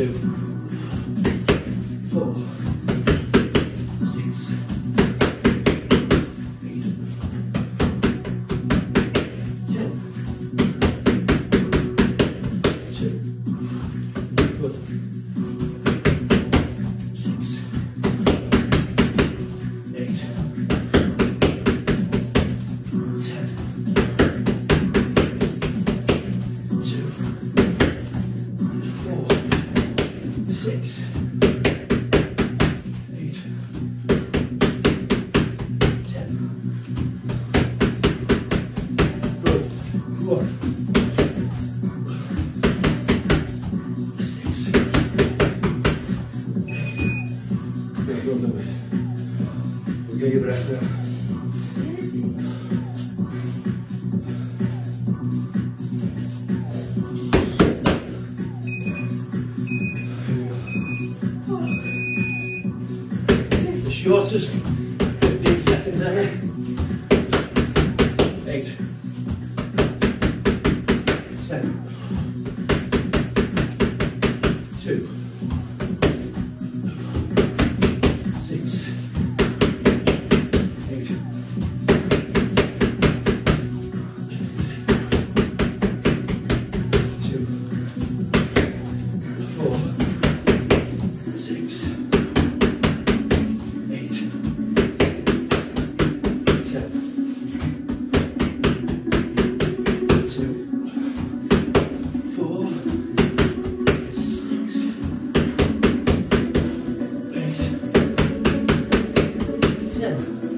too. Eight, ten. Good. One. Six. Okay, go do it. We'll get your breath. Shortest 15 seconds ever. Eight. Ten. Two. Thank you.